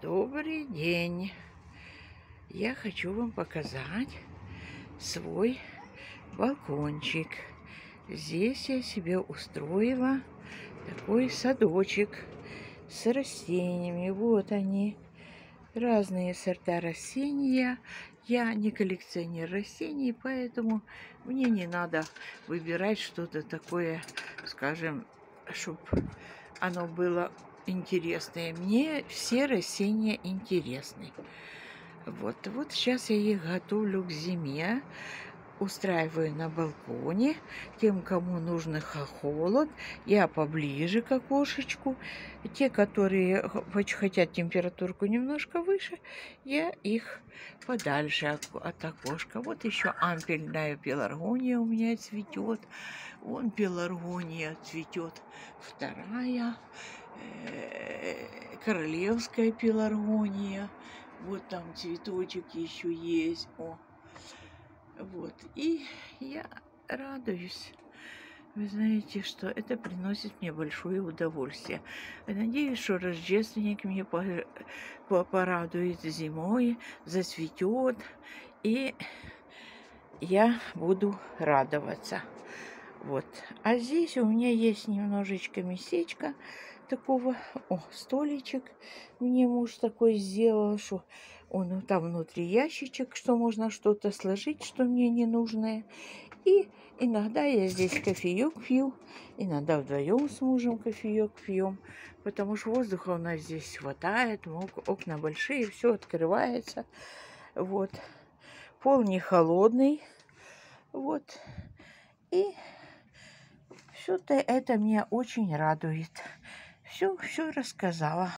Добрый день! Я хочу вам показать свой балкончик. Здесь я себе устроила такой садочек с растениями. Вот они, разные сорта растения. Я не коллекционер растений, поэтому мне не надо выбирать что-то такое, скажем, чтобы оно было интересные. Мне все растения интересны. Вот, вот сейчас я их готовлю к зиме. Устраиваю на балконе. Тем, кому нужно холод, я поближе к окошечку. Те, которые хотят температурку немножко выше, я их подальше от, окошка. Вот еще ампельная пеларгония у меня цветет. Вон пеларгония цветет. Вторая королевская пеларгония. Вот там цветочек еще есть. О. Вот. И я радуюсь. Вы знаете, что это приносит мне большое удовольствие. Надеюсь, что рождественник мне порадует зимой, зацветет. И я буду радоваться. Вот. А здесь у меня есть немножечко местечко такого. О, столичек мне муж такой сделал, что он там внутри ящичек, что можно что-то сложить, что мне не нужное. И иногда я здесь кофеек пью, иногда вдвоем с мужем кофеек пьем, потому что воздуха у нас здесь хватает, окна большие, все открывается. Вот. Пол не холодный. Вот. И все-то это меня очень радует. Все, все рассказала.